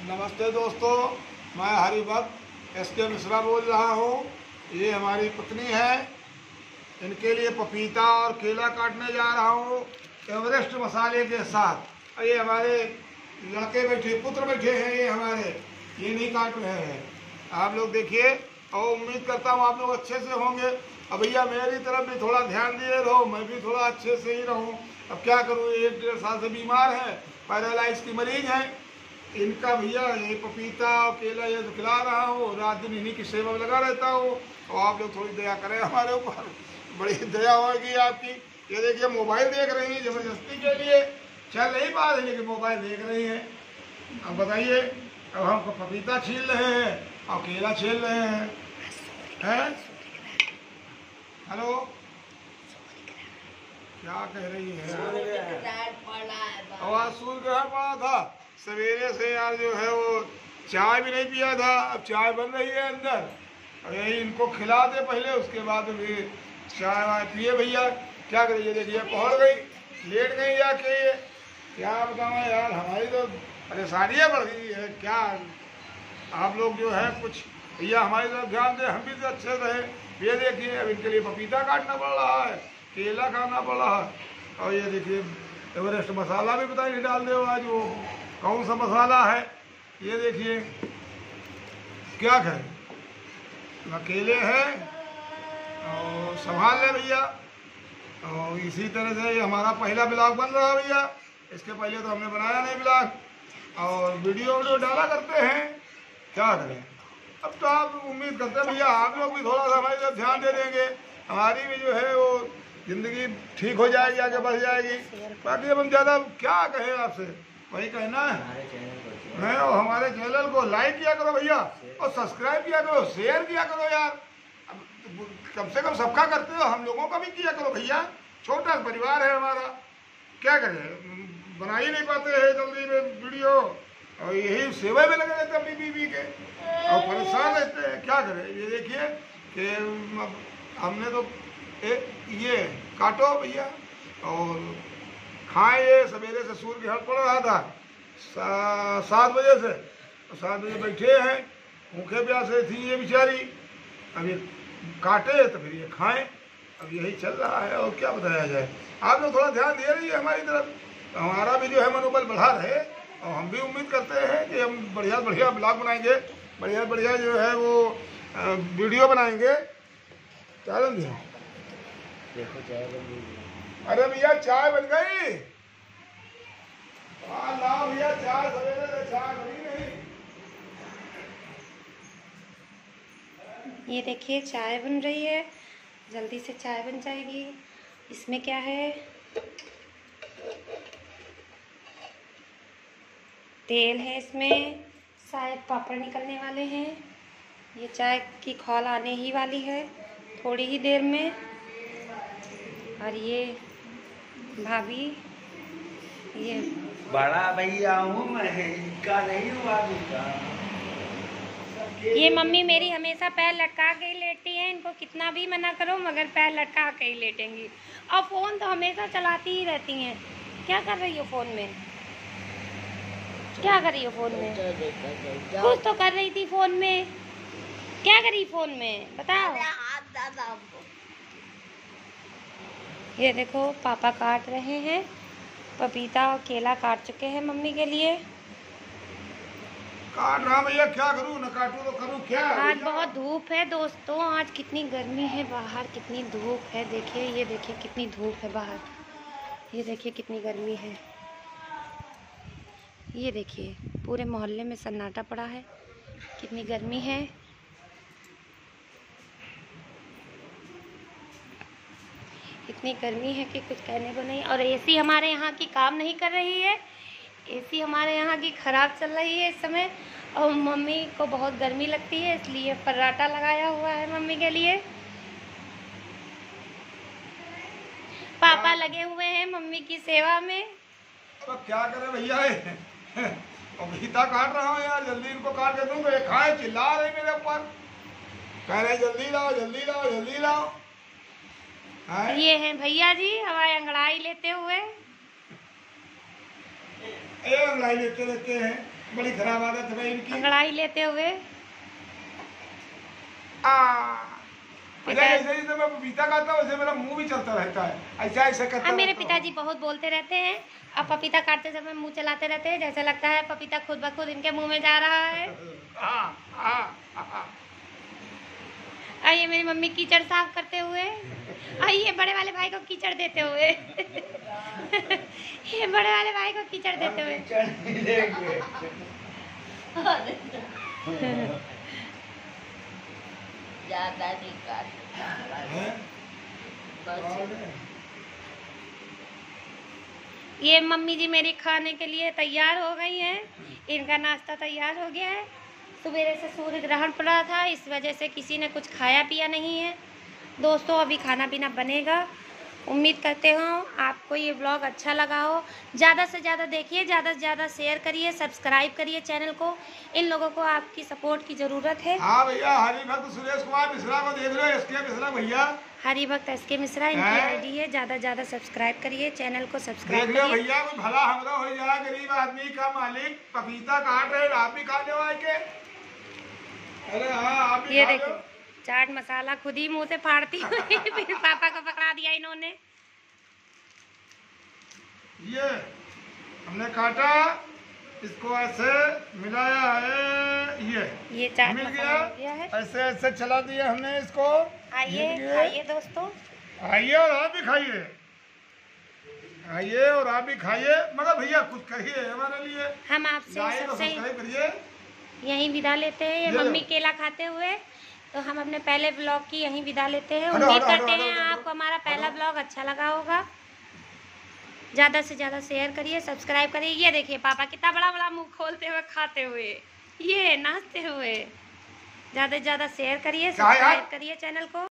नमस्ते दोस्तों, मैं हरिभक्त एस के मिश्रा बोल रहा हूँ। ये हमारी पत्नी है। इनके लिए पपीता और केला काटने जा रहा हूँ। एवरेस्ट मसाले के साथ। ये हमारे लड़के बैठे, पुत्र बैठे हैं ये हमारे। ये नहीं काट रहे हैं। आप लोग देखिए, और उम्मीद करता हूँ आप लोग अच्छे से होंगे। अब भैया, मेरी तरफ़ भी थोड़ा ध्यान दिए रहो, मैं भी थोड़ा अच्छे से ही रहूँ। अब क्या करूँ, एक डेढ़ साल से बीमार है, पैरालाइज की मरीज़ है। इनका भैया ये पपीता और केला ये तो खिला रहा हूँ रात दिन इन्हीं की सेवा में लगा रहता हूँ। और आप लोग थोड़ी दया करें हमारे ऊपर। बड़ी दया होगी आपकी। ये देखिए मोबाइल देख रही हैं ज़बरदस्ती के लिए। चल नहीं पा रही लेकिन मोबाइल देख रही हैं। अब बताइए अब हम पपीता छील रहे हैं और केला छील रहे हैं। हैं? हेलो? क्या कह रही है? आवाज़ सूर्य ग्रहण पड़ा था। सवेरे से यार जो है वो चाय भी नहीं पिया था, अब चाय बन रही है अंदर। और यही इनको खिला दे पहले, उसके बाद भी चाय वाय पिए, भैया, क्या करिए? देखिए, पहुँच गई। लेट गई जाके ये? क्या बताऊँ यार, हमारी तो परेशानियाँ बढ़ गई है। क्या? आप लोग जो है कुछ, भैया, हमारी तरफ़ ध्यान दें, हम भी तो अच्छे रहे ये देखिए, अब इनके लिए पपीता काटना पड़ रहा है, केला खाना पड़ रहा है। और ये देखिए, एवरेस्ट मसाला भी पता नहीं डाल दे आज वो। कौन सा मसाला है? ये देखिए। क्या करें अकेले हैं और संभाल ले भैया। और इसी तरह से ये हमारा पहला ब्लॉग बन रहा है भैया। इसके पहले तो हमने बनाया नहीं ब्लॉग। और वीडियो वीडियो डाला करते हैं, क्या करें? अब तो आप उम्मीद करते हैं भैया, आप लोग भी थोड़ा सा हमारी तरफ़ ध्यान दे देंगे। हमारी भी जो है वो ज़िंदगी ठीक हो जाएगी, आगे बढ़ जाएगी। बाकी अब हम ज़्यादा क्या कहें आपसे? वही कहना है। मैं और हमारे चैनल को लाइक किया करो भैया और सब्सक्राइब किया करो शेयर किया करो यार। कम से कम सबका करते हो हम लोगों का भी किया करो भैया। छोटा परिवार है हमारा। क्या करें? बना ही नहीं पाते हैं जल्दी में वीडियो। और यही सेवा में लगे रहते अपनी बीवी के। और परेशान रहते हैं। क्या करें? ये देखिए कि हमने तो एक ये काटो भैया और खाए ये सवेरे से सूर्य ग्रहण पड़ रहा था। सात बजे से। सात बजे बैठे हैं, भूखे प्यासे थी ये बेचारी। ये काटे तो फिर ये खाएँ। अब यही चल रहा है, और क्या बताया जाए। आप लोग थोड़ा ध्यान दे रही है हमारी तरफ़। तो हमारा भी जो है मनोबल बढ़ा रहे, और हम भी उम्मीद करते हैं कि हम बढ़िया बढ़िया ब्लॉग बनाएँगे। बढ़िया बढ़िया जो है वो वीडियो बनाएँगे। देखो गई अरे भैया, चाय बन गई। हाँ भैया, चाय, सवेरे से चाय बनी नहीं। ये देखिए, चाय बन रही है। जल्दी से चाय बन जाएगी। इसमें क्या है? तेल है इसमें। शायद पापड़ निकलने वाले हैं। ये चाय की खोल आने ही वाली है, थोड़ी ही देर में। और ये भाभी ये बड़ा भैया हूँ मैं इनका नहीं हुआ ये मम्मी मेरी हमेशा पैर लटका के ही लेटती हैं इनको कितना भी मना करो मगर पैर लटका के ही लेटेंगी। और फ़ोन तो हमेशा चलाती ही रहती हैं। क्या कर रही हो फ़ोन में? क्या कर रही हो फ़ोन में? कुछ तो कर रही थी फ़ोन में। क्या करी फ़ोन में? बताओ। ये देखो पापा काट रहे हैं। पपीता और केला काट चुके हैं मम्मी के लिए। काट रहा भैया क्या करूँ? न काटूँ तो करूँ क्या? आज बहुत धूप है दोस्तों आज कितनी गर्मी है बाहर कितनी धूप है। देखिए ये देखिए कितनी धूप है बाहर। ये देखिए कितनी गर्मी है। ये देखिए पूरे मोहल्ले में सन्नाटा पड़ा है। कितनी गर्मी है। इतनी गर्मी है कि कुछ कहने को नहीं। और एसी हमारे यहाँ की काम नहीं कर रही है। एसी हमारे यहाँ की ख़राब चल रही है इस समय। और मम्मी को बहुत गर्मी लगती है इसलिए फर्राटा लगाया हुआ है मम्मी के लिए। पापा लगे हुए हैं मम्मी की सेवा में। तो क्या करे भैया? गीता काट रहा हूँ यार जल्दी इनको काट के दूँगा। खाए चिल्ला रहे मेरे ऊपर। कह रहे जल्दी लाओ जल्दी लाओ जल्दी लाओ। हैं? ये हैं भैया जी हमारी अंगड़ाई लेते हुए। अंगड़ाई लेते रहते हैं। बड़ी खराब आदत है भाई इनकी। अंगड़ाई लेते हुए। आ पिता- जैसे जैसे मैं पपीता खाता हूँ मेरा मुँह भी चलता रहता है। ऐसा ऐसा करता अब मेरे पिताजी बहुत बोलते रहते हैं। अब पपीता काटते समय मुँह चलाते रहते हैं। जैसे लगता है पपीता खुद ब खुद इनके मुँह में जा रहा है। हाँ, हाँ, हाँ। आइए मेरी मम्मी कीचड़ साफ़ करते हुए आइए बड़े वाले भाई को कीचड़ देते हुए। ये बड़े वाले भाई को कीचड़ देते हुए। ज़्यादा नहीं काट ये मम्मी जी मेरी खाने के लिए तैयार हो गई हैं। इनका नाश्ता तैयार हो गया है। सवेरे से सूर्य ग्रहण पड़ा था, इस वजह से किसी ने कुछ खाया पिया नहीं है। दोस्तों, अभी खाना पीना बनेगा। उम्मीद करते हो आपको ये ब्लॉग अच्छा लगा हो। ज़्यादा से ज़्यादा देखिए ज़्यादा से ज़्यादा शेयर करिए सब्सक्राइब करिए चैनल को। इन लोगों को आपकी सपोर्ट की ज़रूरत है। हाँ भैया हरि भक्त सुरेश कुमार मिश्रा को देख एस के मिश्रा भैया। हरी भक्त एस के मिश्रा इनकी आईडी है। ज़्यादा से ज़्यादा सब्सक्राइब करिए चैनल को सब्सक्राइब करिए। भैया कोई भला हमरा हो जाए गरीब आदमी का मालिक पपीता काट रहे आप भी खा लो आके अरे हाँ आप ये देखो। चाट मसाला खुद ही मुँह से फाड़ती हुई फिर पापा को पकड़ा दिया इन्होंने। ये हमने काटा इसको ऐसे मिलाया है ये। ये चाट मिल हो गया है। ऐसे ऐसे चला दिया हमने इसको। आइए गया। खाइए दोस्तों। आइए और आप भी खाइए। आइए और आप भी खाइए। मगर भैया कुछ कहिए हमारे लिए। हम आपसे सबसे सब्सक्राइब विदा लेते हैं। ये मम्मी केला खाते हुए तो हम अपने पहले ब्लॉग की यहीं विदा लेते हैं। उम्मीद करते हैं आपको हमारा पहला ब्लॉग अच्छा लगा होगा। ज़्यादा से ज़्यादा शेयर करिए सब्सक्राइब करिए। ये देखिए पापा कितना बड़ा बड़ा मुँह खोलते हुए खाते हुए। ये नाचते हुए। ज़्यादा से ज़्यादा शेयर करिए सब्सक्राइब करिए चैनल को।